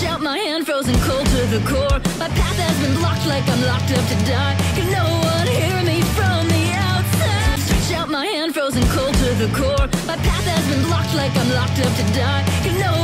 Stretch out my hand, frozen cold to the core. My path has been blocked like I'm locked up to die. Can no one hear me from the outside? Stretch out my hand, frozen cold to the core. My path has been blocked like I'm locked up to die. Can no one